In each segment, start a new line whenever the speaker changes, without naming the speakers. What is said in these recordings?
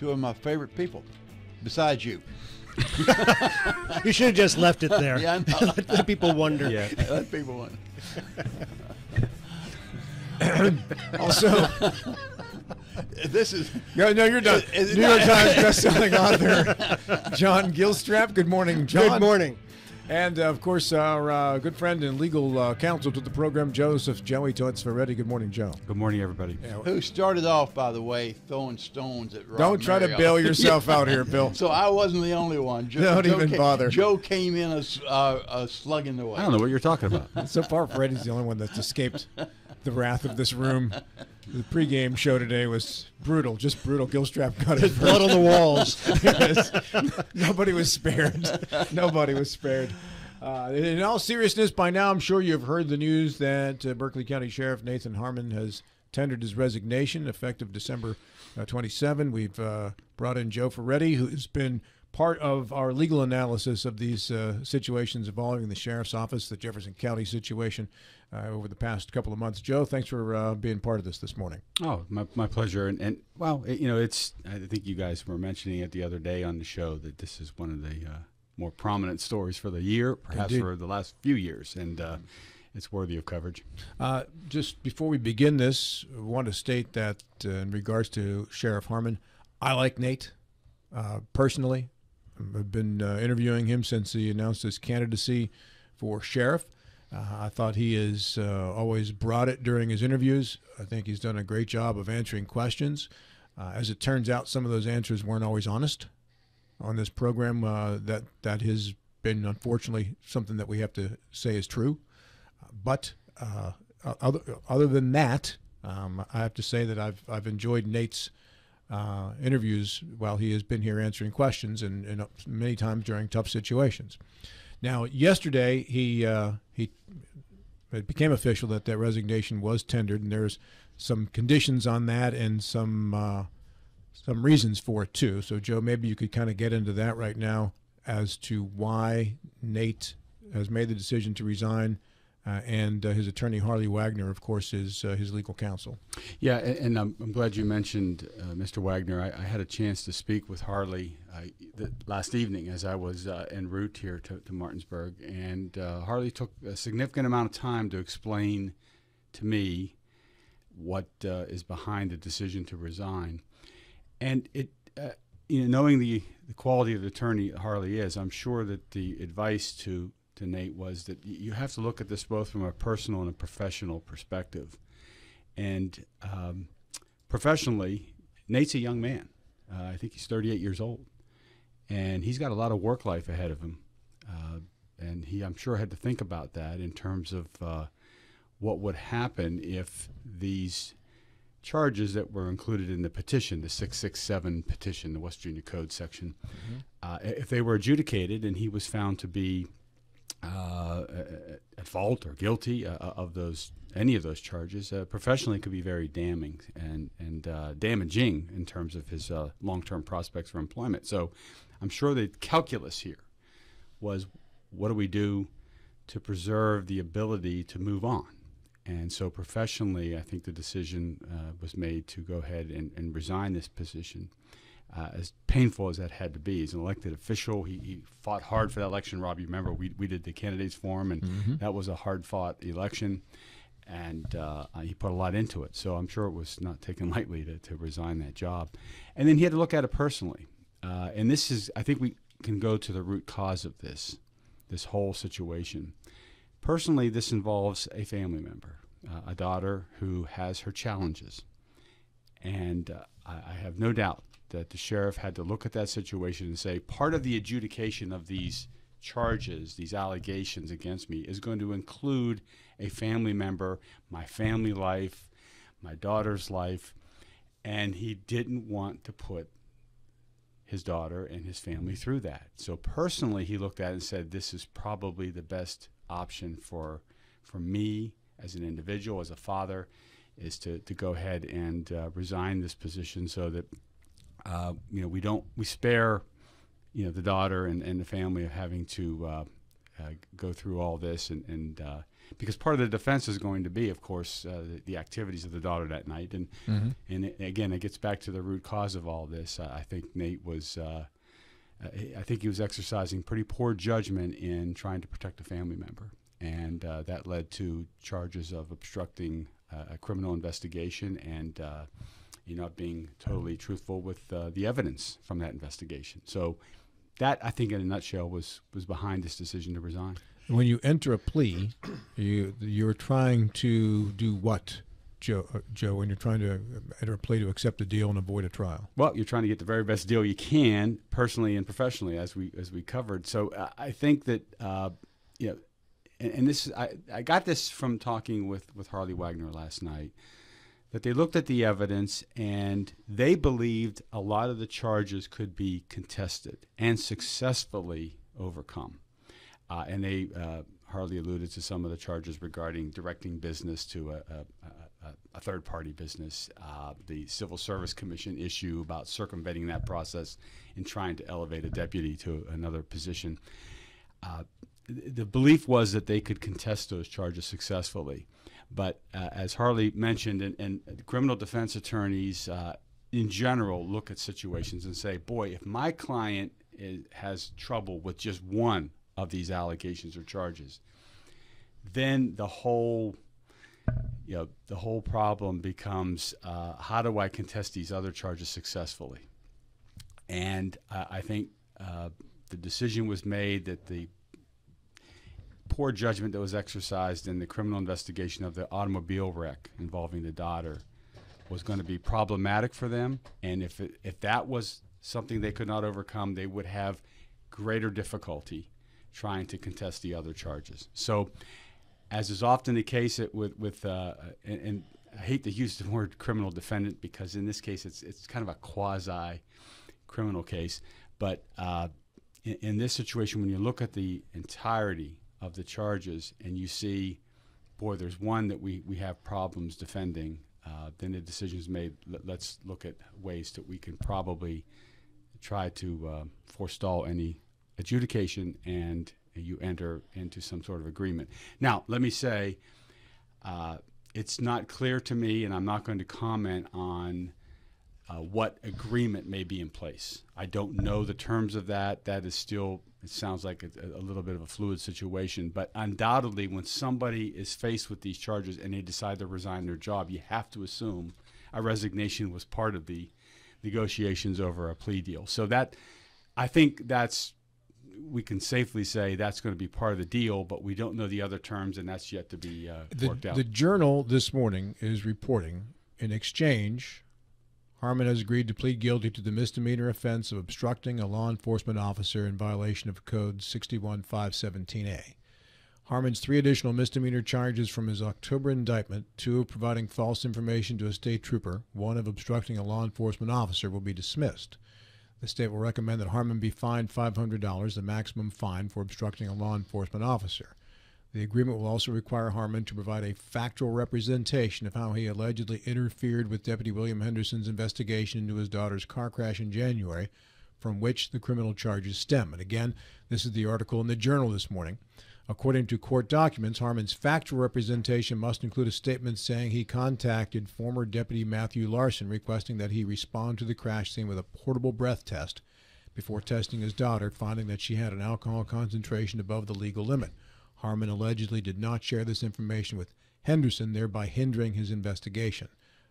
two of my favorite people, besides you.
You should have just left it there.
Yeah, I know.
let, let people wonder.
Yeah.
Let people wonder.
Also,
This is
no, no, you're done.
Is it
New York
not?
Times bestselling author John Gilstrap. Good morning, John.
Good morning.
And uh, of course, our uh, good friend and legal uh, counsel to the program, Joseph Joey Toetz Ferretti. Good morning, Joe.
Good morning, everybody.
who started off, by the way, throwing stones at Rob
Don't try to bail yourself out here, Bill.
So I wasn't the only one. Joe,
Don't
Joe
even
ca-
bother.
Joe came in a, s- uh, a slugging the way.
I don't know what you're talking about.
So far, Freddie's the only one that's escaped the wrath of this room. The pregame show today was brutal, just brutal. Gilstrap got his
Blood on the walls.
Nobody was spared. Nobody was spared. Uh, in all seriousness, by now I'm sure you've heard the news that uh, Berkeley County Sheriff Nathan Harmon has tendered his resignation effective December uh, 27. We've uh, brought in Joe Ferretti, who's been part of our legal analysis of these uh, situations involving the sheriff's office, the Jefferson County situation, uh, over the past couple of months. Joe, thanks for uh, being part of this this morning.
Oh, my, my pleasure. And, and well, it, you know, it's, I think you guys were mentioning it the other day on the show that this is one of the uh, more prominent stories for the year, perhaps
Indeed.
for the last few years. And uh, it's worthy of coverage.
Uh, just before we begin this, I want to state that uh, in regards to Sheriff Harmon, I like Nate uh, personally. I've been uh, interviewing him since he announced his candidacy for sheriff. Uh, I thought he has uh, always brought it during his interviews. I think he's done a great job of answering questions. Uh, as it turns out, some of those answers weren't always honest on this program. Uh, that that has been unfortunately something that we have to say is true. But other other than that, um, I have to say that I've I've enjoyed Nate's uh, interviews while he has been here answering questions and, and many times during tough situations. Now, yesterday he uh, he it became official that that resignation was tendered, and there's some conditions on that and some uh, some reasons for it too. So, Joe, maybe you could kind of get into that right now as to why Nate has made the decision to resign, uh, and uh, his attorney Harley Wagner, of course, is uh, his legal counsel.
Yeah, and, and I'm, I'm glad you mentioned uh, Mr. Wagner. I, I had a chance to speak with Harley uh, the, last evening as I was uh, en route here to, to Martinsburg, and Harley took a significant amount of time to explain to me what is behind the decision to resign. And it, you know, knowing the, the quality of the attorney Harley is, I'm sure that the advice to to Nate was that you have to look at this both from a personal and a professional perspective. And um, professionally, Nate's a young man. Uh, I think he's 38 years old, and he's got a lot of work life ahead of him. Uh, and he, I'm sure, had to think about that in terms of uh, what would happen if these charges that were included in the petition, the 667 petition, the West Virginia Code section, uh, if they were adjudicated and he was found to be uh, at fault or guilty uh, of those any of those charges, uh, professionally could be very damning and and uh, damaging in terms of his uh, long-term prospects for employment. So, I'm sure the calculus here was what do we do to preserve the ability to move on. And so, professionally, I think the decision uh, was made to go ahead and, and resign this position. Uh, as painful as that had to be, He's an elected official, he, he fought hard for that election. Rob, you remember we, we did the candidates forum, and that was a hard fought election, and uh, he put a lot into it. So I'm sure it was not taken lightly to, to resign that job. And then he had to look at it personally. Uh, and this is, I think we can go to the root cause of this, this whole situation. Personally, this involves a family member, uh, a daughter who has her challenges. And uh, I, I have no doubt that the sheriff had to look at that situation and say part of the adjudication of these charges, these allegations against me, is going to include a family member, my family life, my daughter's life, and he didn't want to put his daughter and his family through that. So personally, he looked at it and said, "This is probably the best option for for me as an individual, as a father, is to to go ahead and uh, resign this position so that uh, you know we don't we spare you know the daughter and, and the family of having to uh, uh, go through all this, and, and uh, because part of the defense is going to be, of course, uh, the, the activities of the daughter that night, and and it, again, it gets back to the root cause of all this. I I think Nate was. Uh, I- think he was exercising pretty poor judgment in trying to protect a family member, and uh, that led to charges of obstructing uh, a criminal investigation and uh, you not being totally truthful with uh, the evidence from that investigation. So, that I think, in a nutshell, was was behind this decision to resign.
When you enter a plea, you you're trying to do what, Joe? Uh, Joe, when you're trying to enter a plea to accept a deal and avoid a trial.
Well, you're trying to get the very best deal you can, personally and professionally, as we as we covered. So uh, I think that uh, you know, and, and this I, I got this from talking with with Harley Wagner last night. That they looked at the evidence and they believed a lot of the charges could be contested and successfully overcome. Uh, and they uh, alluded to some of the charges regarding directing business to a, a, a, a third party business, uh, the Civil Service Commission issue about circumventing that process and trying to elevate a deputy to another position. Uh, the belief was that they could contest those charges successfully. But uh, as Harley mentioned, and, and criminal defense attorneys uh, in general look at situations and say, boy, if my client is, has trouble with just one of these allegations or charges, then the whole you know the whole problem becomes uh, how do I contest these other charges successfully? And uh, I think uh, the decision was made that the poor judgment that was exercised in the criminal investigation of the automobile wreck involving the daughter was going to be problematic for them. And if it, if that was something they could not overcome, they would have greater difficulty trying to contest the other charges. So, as is often the case it, with with uh, and, and I hate to use the word criminal defendant because in this case it's it's kind of a quasi criminal case, but uh, in, in this situation, when you look at the entirety of the charges and you see, boy, there's one that we, we have problems defending, uh, then the decision is made. Let, let's look at ways that we can probably try to uh, forestall any adjudication and you enter into some sort of agreement. Now, let me say, uh, it's not clear to me, and I'm not going to comment on uh, what agreement may be in place. I don't know the terms of that. That is still, it sounds like a, a little bit of a fluid situation. But undoubtedly, when somebody is faced with these charges and they decide to resign their job, you have to assume a resignation was part of the negotiations over a plea deal. So that, I think that's, we can safely say that's going to be part of the deal, but we don't know the other terms, and that's yet to be uh,
The,
worked out.
the Journal this morning is reporting in exchange, Harmon has agreed to plead guilty to the misdemeanor offense of obstructing a law enforcement officer in violation of Code 61517A. Harmon's three additional misdemeanor charges from his October indictment two of providing false information to a state trooper, one of obstructing a law enforcement officer will be dismissed. The state will recommend that Harmon be fined $500, the maximum fine for obstructing a law enforcement officer. The agreement will also require Harmon to provide a factual representation of how he allegedly interfered with Deputy William Henderson's investigation into his daughter's car crash in January, from which the criminal charges stem. And again, this is the article in the Journal this morning. According to court documents, Harmon's factual representation must include a statement saying he contacted former Deputy Matthew Larson requesting that he respond to the crash scene with a portable breath test before testing his daughter, finding that she had an alcohol concentration above the legal limit. Harmon allegedly did not share this information with Henderson, thereby hindering his investigation.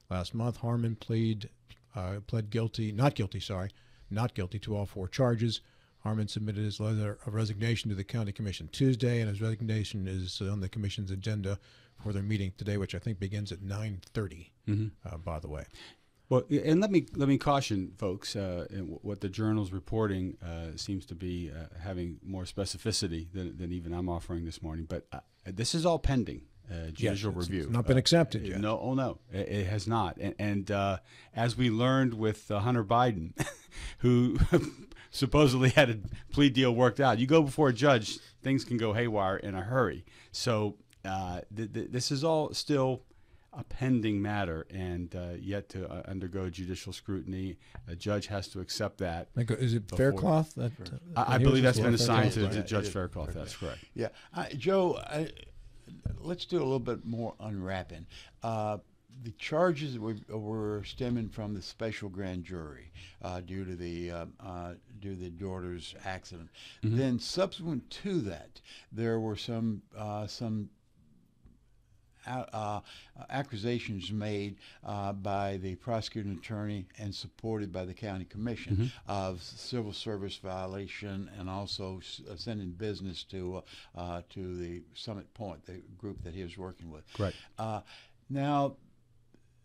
Last month, Harmon plead, uh, pled guilty, not guilty, sorry, not guilty to all four charges. Harmon submitted his letter of resignation to the county commission Tuesday, and his resignation is on the commission's agenda for their meeting today, which I think begins at 9:30. Uh, by the way,
Well, and let me let me caution folks. Uh, what the journal's reporting uh, seems to be uh, having more specificity than, than even I'm offering this morning. But uh, this is all pending uh, judicial
it's-
review.
it's not been
Uh,
accepted yet.
No, oh no, it, it has not. And, and uh, as we learned with uh, Hunter Biden, who supposedly had a plea deal worked out, you go before a judge, things can go haywire in a hurry. So uh, th- th- this is all still a pending matter and uh, yet to uh, undergo judicial scrutiny. A judge has to accept that.
Like, is it
Before-
Faircloth? That, uh,
I, I
that
believe
he was
that's
just-
been assigned to, to Judge
It is.
Faircloth. That's correct.
Yeah, I, Joe, I, let's do a little bit more unwrapping. Uh, the charges were, were stemming from the special grand jury uh, due to the uh, uh, due to the daughter's accident. Then, subsequent to that, there were some uh, some a- uh, accusations made uh, by the prosecuting attorney and supported by the county commission of civil service violation and also s- uh, sending business to uh, uh, to the Summit Point, the group that he was working with. Uh, now,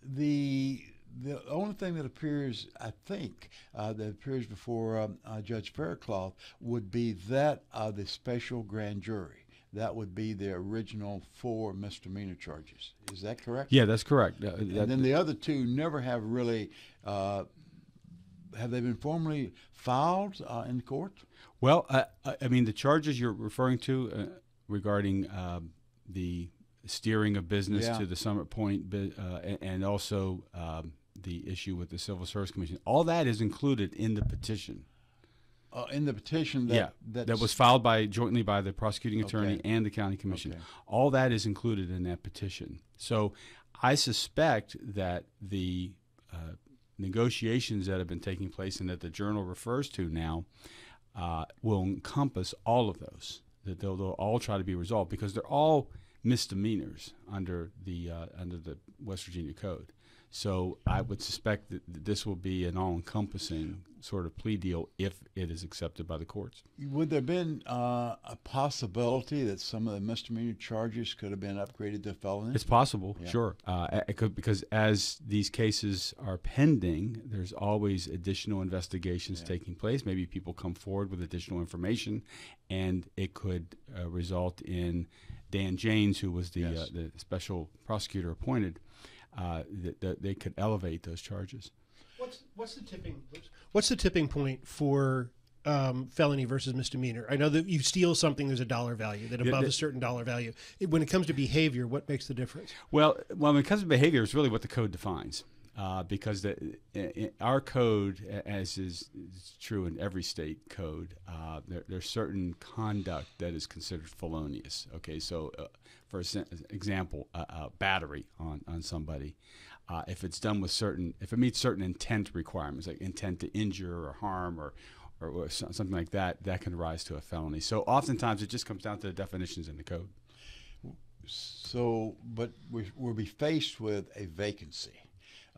the the only thing that appears, I think, uh, that appears before um, uh, Judge Faircloth would be that of the special grand jury. That would be the original four misdemeanor charges. Is that correct?
Yeah, that's correct. Uh, that-
And then the other two never have really. Uh, have they been formally filed uh, in court?
Well, I I mean, the charges you're referring to uh, regarding um, the steering of business
Yeah.
to the Summit Point, uh, and also um, the issue with the Civil Service Commission, all that is included in the petition.
Uh, in the petition that
yeah, that was filed by jointly by the prosecuting attorney
Okay.
and the county commission.
Okay.
All that is included in that petition. So, I suspect that the uh, negotiations that have been taking place and that the journal refers to now uh, will encompass all of those. That they'll, they'll all try to be resolved because they're all misdemeanors under the uh, under the West Virginia Code. So I would suspect that this will be an all-encompassing sort of plea deal if it is accepted by the courts.
Would there have been uh, a possibility that some of the misdemeanor charges could have been upgraded to felony?
It's possible,
Yeah.
sure. Uh, it could, because as these cases are pending, there's always additional investigations
Yeah.
taking place. Maybe people come forward with additional information, and it could uh, result in Dan Janes, who was the uh,
Yes.
the special prosecutor appointed, uh, that, that they could elevate those charges.
What's what's the tipping? What's the tipping point for um, felony versus misdemeanor? I know that you steal something, there's a dollar value. That above
the-
a certain dollar value, when it comes to behavior, what makes the difference?
Well, well, when it comes to behavior, it's really what the code defines. Uh, because the, our code, as is, is true in every state code, uh, there, there's certain conduct that is considered felonious. Okay, so uh, for exa- example, a battery on, on somebody, uh, if it's done with certain, if it meets certain intent requirements, like intent to injure or harm or or, or something like that, that can rise to a felony. So oftentimes it just comes down to the definitions in the code.
So, but we, we'll be faced with a vacancy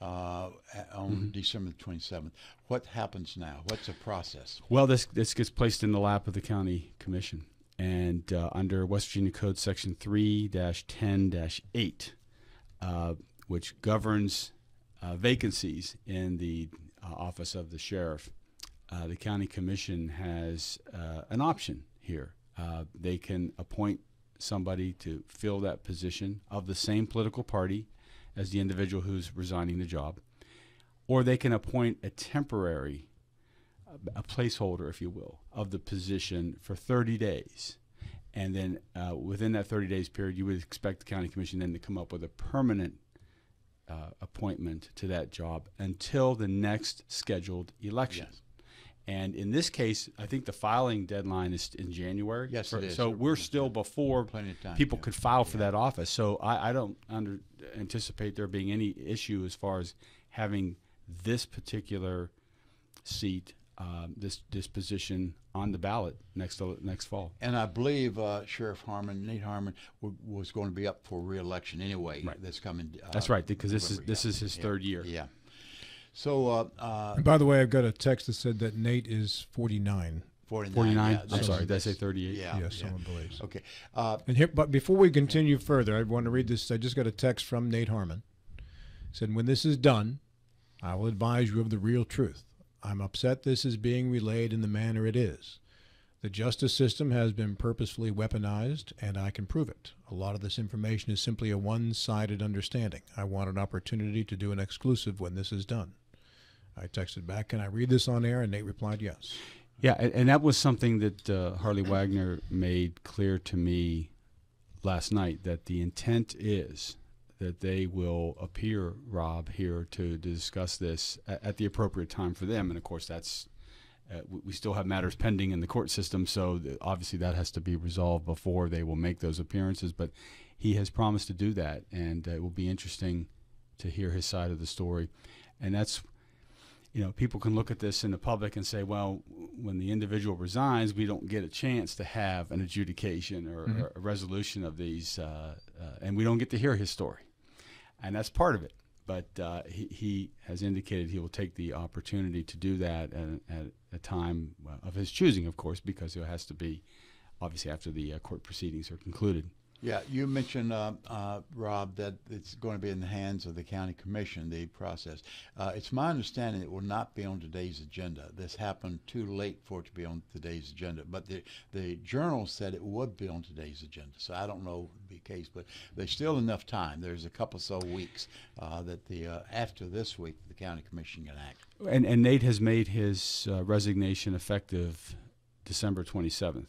uh, on
Mm-hmm.
December the 27th. What happens now? What's the process?
Well, this this gets placed in the lap of the county commission, and uh, under West Virginia Code Section three ten eight, uh, which governs uh, vacancies in the uh, office of the sheriff, uh, the county commission has uh, an option here. Uh, they can appoint somebody to fill that position of the same political party as the individual who's resigning the job, or they can appoint a temporary a placeholder, if you will, of the position for 30 days. And then uh, within that 30 days period, you would expect the county commission then to come up with a permanent uh, appointment to that job until the next scheduled election.
Yes.
And in this case, I think the filing deadline is in January.
Yes,
For-
it is.
So we're still before
Plenty of time,
people
yeah.
could file for that office. So I, I don't under, anticipate there being any issue as far as having this particular seat, um, this this position on the ballot next next fall.
And I believe uh, Sheriff Harmon, Nate Harmon, was going to be up for reelection anyway.
Right.
That's coming. Uh,
That's right, because this is this
yeah.
is his
Yeah.
third year.
Yeah. So, uh, uh,
And by the way, I've got a text that said that Nate is 49.
49.
49.
yeah,
I'm sorry, did I say 38?
Yeah.
yes,
yeah.
someone believes.
Okay. Uh,
And here, but before we continue further, I want to read this. I just got a text from Nate Harmon. said, "When this is done, I will advise you of the real truth. I'm upset this is being relayed in the manner it is. The justice system has been purposefully weaponized, and I can prove it. A lot of this information is simply a one-sided understanding. I want an opportunity to do an exclusive when this is done." I texted back, "Can I read this on air?" And Nate replied, "Yes."
Yeah, and, that was something that uh, Harley Wagner made clear to me last night that the intent is that they will appear, Rob, here to discuss this at, at the appropriate time for them. And of course, that's uh, we, we still have matters pending in the court system, so th- obviously that has to be resolved before they will make those appearances. But he has promised to do that, and uh, it will be interesting to hear his side of the story. And that's, you know, people can look at this in the public and say, well, when the individual resigns, we don't get a chance to have an adjudication or, or a resolution of these, uh, uh, and we don't get to hear his story. And that's part of it. But uh, he, he has indicated he will take the opportunity to do that at, at a time of his choosing, of course, because it has to be obviously after the uh, court proceedings are concluded.
Yeah, you mentioned, uh, uh, Rob, that it's going to be in the hands of the county commission, the process. Uh, it's my understanding it will not be on today's agenda. This happened too late for it to be on today's agenda, but the, the journal said it would be on today's agenda. So I don't know the case, but there's still enough time. There's a couple so weeks uh, that the, uh, after this week, the county commission can act.
And, and Nate has made his uh, resignation effective December 27th.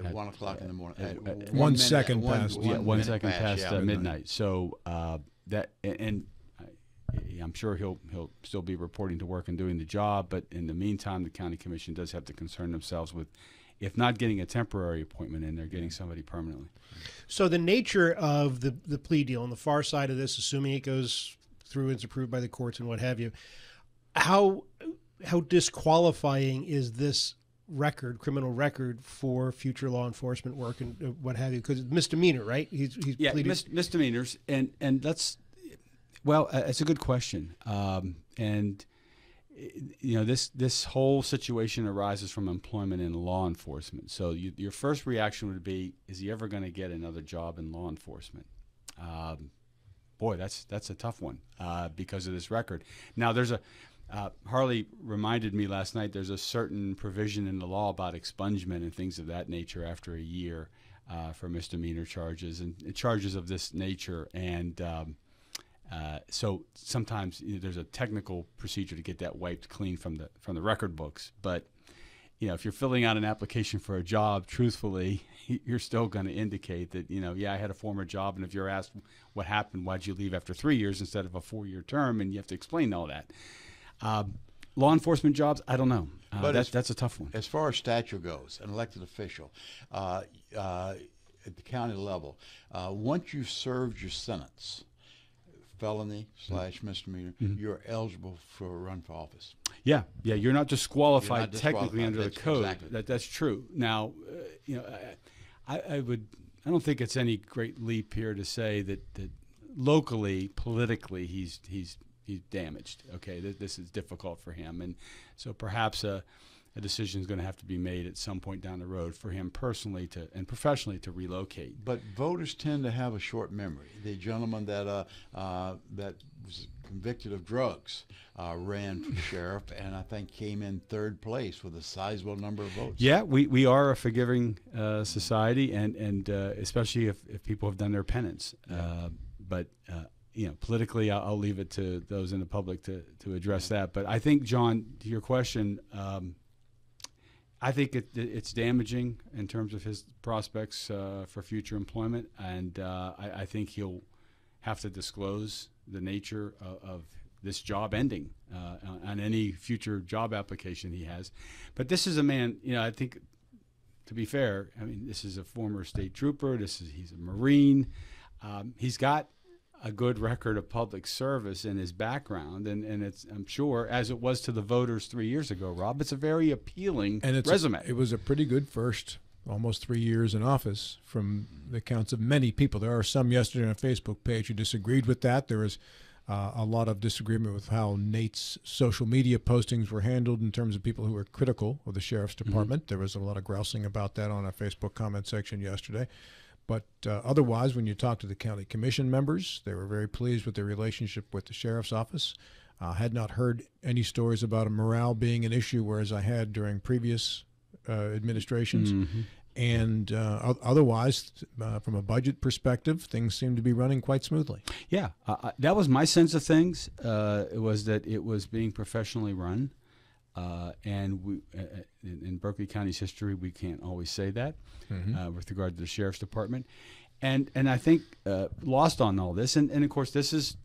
At,
At-
one o'clock in the morning.
at-
At
at-
One
minute-
second
one-
past-
yeah, one
minute
second past
yeah.
uh, midnight. So uh, that and, and I, I'm sure he'll he'll still be reporting to work and doing the job. But in the meantime, the county commission does have to concern themselves with, if not getting a temporary appointment in, they're getting somebody permanently.
So the nature of the the plea deal on the far side of this, assuming it goes through and is approved by the courts and what have you, how how disqualifying is this record, criminal record, for future law enforcement work and uh, what have you? Because it's misdemeanor, right? He's he's
Yeah, mis- misdemeanors, and and that's well, uh, it's a good question, um, and you know this this whole situation arises from employment in law enforcement. So you, your first reaction would be, is he ever going to get another job in law enforcement? Um, boy, that's that's a tough one uh, because of this record. Now, there's a uh, Harley reminded me last night. There's a certain provision in the law about expungement and things of that nature after a year uh, for misdemeanor charges and, charges of this nature. And um, uh, so sometimes you know, there's a technical procedure to get that wiped clean from the from the record books, but you know, if you're filling out an application for a job, truthfully, you're still going to indicate that, you know, yeah, I had a former job. And if you're asked what happened, why'd you leave after three years instead of a four year term? And you have to explain all that. Um, law enforcement jobs, I don't know. Uh,
But
that,
it's-
that's a tough one.
As far as stature goes, an elected official, uh, uh, at the county level, uh, once you've served your sentence, felony slash misdemeanor, you're eligible for a run for office.
Yeah, yeah, you're not disqualified
You're not
technically
disqualified.
under the code.
exactly.
That that's true. Now, uh, you know, I, I, I would, I don't think it's any great leap here to say that that locally, politically, he's he's he's damaged. Okay, this, this is difficult for him, and so perhaps a. A decision is going to have to be made at some point down the road for him personally to and professionally to relocate.
But voters tend to have a short memory. The gentleman that uh, uh, that was convicted of drugs uh, ran for sheriff, and I think came in third place with a sizable number of votes.
Yeah, we, we are a forgiving uh, society, and and uh, especially if, if people have done their penance. Uh, but uh, you know, politically, I'll, I'll leave it to those in the public to, to address that. But I think, John, to your question, um, I think it, it- it's damaging in terms of his prospects uh, for future employment, and uh, I, I think he'll have to disclose the nature of, of this job ending uh, on, on any future job application he has. But this is a man, you know, I think to be fair, I mean, this is a former state trooper. This is he's a Marine. Um, he's got a good record of public service in his background, and, and it's I'm sure as it was to the voters three years ago, Rob. It's a very appealing
and it's a-
resume.
it was a pretty good first almost three years in office from the accounts of many people. There are some yesterday on a Facebook page who disagreed with that. There was uh, a lot of disagreement with how Nate's social media postings were handled in terms of people who were critical of the sheriff's department. There was a lot of grousing about that on a Facebook comment section yesterday. But uh, otherwise, when you talk to the county commission members, they were very pleased with their relationship with the sheriff's office. Uh, had not heard any stories about a morale being an issue, whereas I had during previous uh, administrations. And uh, otherwise, uh, from a budget perspective, things seem to be running quite smoothly.
Yeah, uh, that was my sense of things. Uh, it was that it was being professionally run, uh, and we, uh, uh, in, in Berkeley County's history, we can't always say that uh, with regard to the sheriff's department. and and I think uh, lost on all this, and and of course this is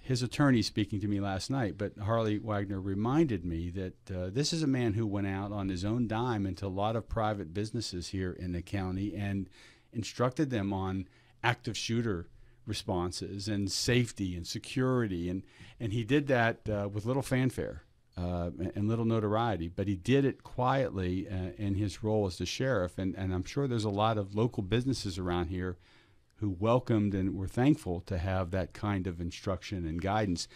his attorney speaking to me last night. But Harley Wagner reminded me that uh, this is a man who went out on his own dime into a lot of private businesses here in the county and instructed them on active shooter responses and safety and security, and and he did that uh, with little fanfare. Uh, and little notoriety, but he did it quietly uh, in his role as the sheriff. And, and I'm sure there's a lot of local businesses around here who welcomed and were thankful to have that kind of instruction and guidance.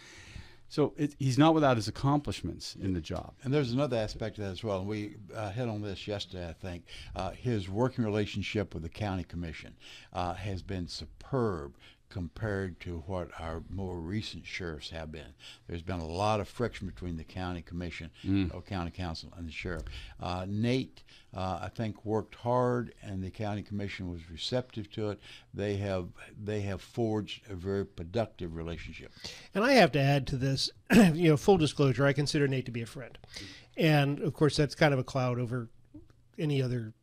So it, he's not without his accomplishments in the job.
And there's another aspect of that as well. And we uh, hit on this yesterday, I think. Uh, his working relationship with the county commission uh, has been superb compared to what our more recent sheriffs have been. There's been a lot of friction between the county commission, or county council, and the sheriff. Uh, Nate, uh, I think, worked hard, and the county commission was receptive to it. They have they have forged a very productive relationship.
And I have to add to this, you know, full disclosure, I consider Nate to be a friend. And of course, that's kind of a cloud over any other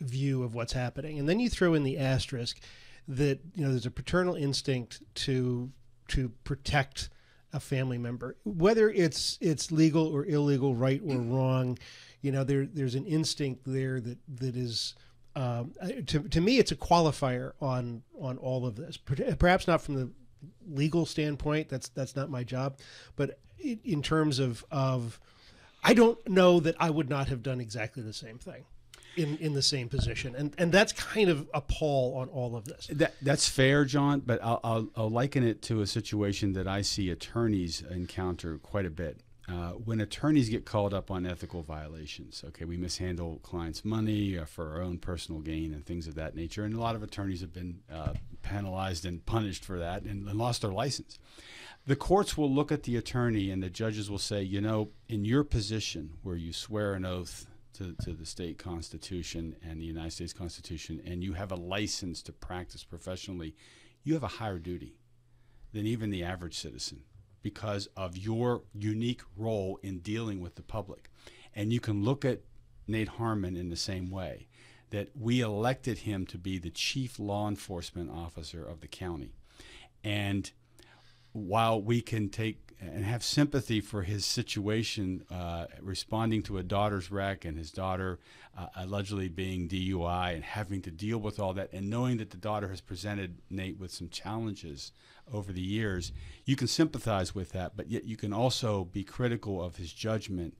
view of what's happening. And then you throw in the asterisk that, you know, there's a paternal instinct to to protect a family member, whether it's it's legal or illegal, right or wrong. You know, there there's an instinct there that that is um, to, to me, it's a qualifier on on all of this. Perhaps not from the legal standpoint. That's that's not my job, but in, in terms of of, I don't know that I would not have done exactly the same thing. In, in the same position, and and that's kind of a pall on all of this.
That, that's fair, John, but I'll, I'll, I'll liken it to a situation that I see attorneys encounter quite a bit. Uh, when attorneys get called up on ethical violations, okay, we mishandle clients' money uh, for our own personal gain and things of that nature, and a lot of attorneys have been uh, penalized and punished for that and, and lost their license. The courts will look at the attorney and the judges will say, you know, in your position where you swear an oath to, to the state constitution and the United States Constitution, and you have a license to practice professionally, you have a higher duty than even the average citizen because of your unique role in dealing with the public. And you can look at Nate Harmon in the same way that we elected him to be the chief law enforcement officer of the county. And while we can take and have sympathy for his situation, uh, responding to a daughter's wreck and his daughter uh, allegedly being DUI and having to deal with all that, and knowing that the daughter has presented Nate with some challenges over the years, you can sympathize with that, but yet you can also be critical of his judgment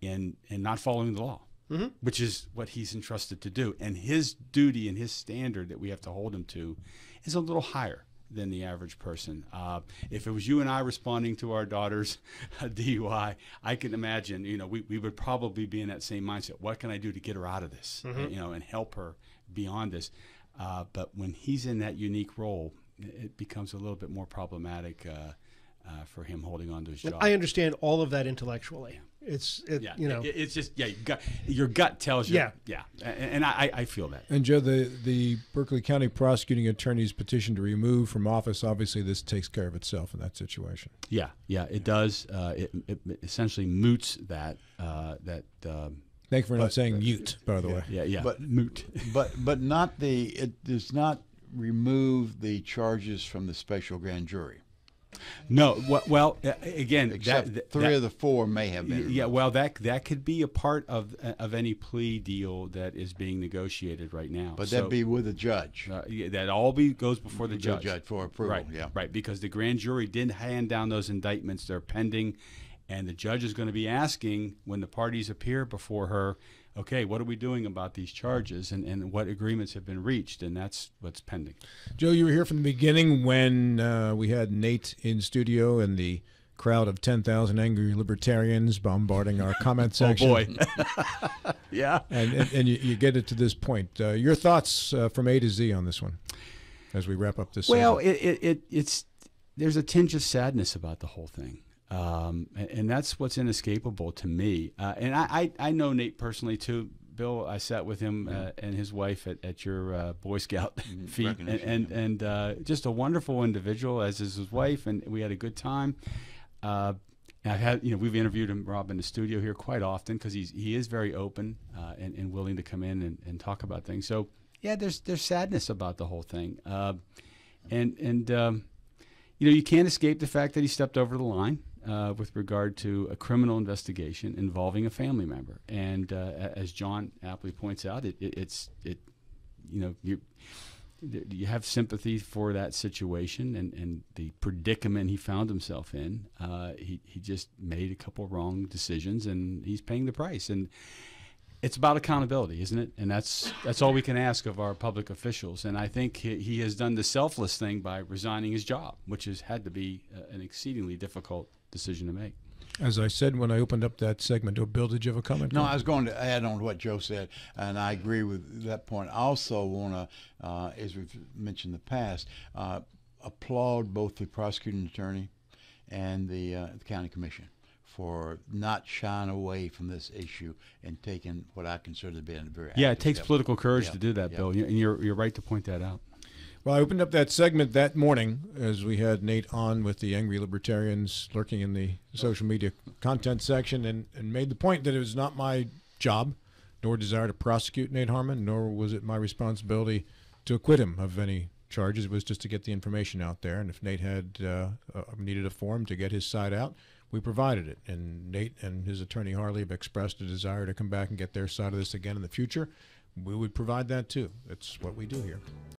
in in not following the law. Mm-hmm. Which is what he's entrusted to do. And his duty and his standard that we have to hold him to is a little higher than the average person. Uh, if it was you and I responding to our daughter's DUI, I can imagine, you know, we, we would probably be in that same mindset. What can I do to get her out of this, mm-hmm. you know, and help her beyond this? Uh, but when he's in that unique role, it becomes a little bit more problematic uh, uh for him holding on to his job.
I understand all of that intellectually. It's it,
yeah,
you know.
It, it's just yeah you got, your gut tells you.
Yeah.
Yeah. And, and I, I feel that.
And Joe the the Berkeley County prosecuting attorney's petition to remove from office obviously this takes care of itself in that situation.
Yeah. Yeah it does. Uh, it, it, essentially moots that uh, that um,
thank you for but, not saying mute by the
yeah,
way.
yeah yeah.
But
moot.
but but not the it does not remove the charges from the special grand jury
no, well, again,
Except
that,
three
that,
of the four may have been.
Yeah, well, that that could be a part of of any plea deal that is being negotiated right now.
But so, that'd be with a judge.
Uh, yeah, that all be goes before the,
the
judge.
judge for approval.
Right,
yeah,
right. Because the grand jury didn't hand down those indictments; they're pending, and the judge is going to be asking when the parties appear before her okay, what are we doing about these charges and, and what agreements have been reached? And that's what's pending.
Joe, you were here from the beginning when uh, we had Nate in studio and the crowd of 10,000 angry libertarians bombarding our comment section.
oh, boy. yeah.
And, and, and you, you, get it to this point. Uh, your thoughts uh, from A to Z on this one as we wrap up this
Well, it, it, it, it's there's a tinge of sadness about the whole thing. Um, and, and, that's what's inescapable to me. Uh, and I, I, I, know Nate personally too. Bill, I sat with him uh, and his wife at, at your uh, Boy Scout mm-hmm. feet, and and, and uh, just a wonderful individual, as is his wife, and we had a good time. Uh, I've had, you know, we've interviewed him, Rob, in the studio here quite often because he's he is very open uh, and, and willing to come in and, and talk about things. So yeah, there's there's sadness about the whole thing, and and um, you know you can't escape the fact that he stepped over the line uh, with regard to a criminal investigation involving a family member, and uh, as John aptly points out, it, it it's it you know you you have sympathy for that situation and, and the predicament he found himself in. Uh, he, he just made a couple wrong decisions and he's paying the price. And it's about accountability, isn't it? And that's that's all we can ask of our public officials. And I think he, he has done the selfless thing by resigning his job, which has had to be uh, an exceedingly difficult decision to make.
As I said when I opened up that segment, oh, Bill, did you have a comment?
No, I was going to add on to what Joe said, and I agree with that point. I also want to, uh, as we've mentioned in the past, uh, applaud both the prosecuting attorney and the, uh, the county commission for not shying away from this issue and taking what I consider to be a very
Yeah, it takes
step.
political courage
Yeah,
to do that,
yeah.
Bill. And you're, you're right to point that out.
Well, I opened up that segment that morning as we had Nate on with the angry libertarians lurking in the social media content section and, and made the point that it was not my job nor desire to prosecute Nate Harmon, nor was it my responsibility to acquit him of any charges. It was just to get the information out there. And if Nate had uh, uh, needed a form to get his side out, we provided it. And Nate and his attorney Harley have expressed a desire to come back and get their side of this again in the future. We would provide that too. That's what we do here.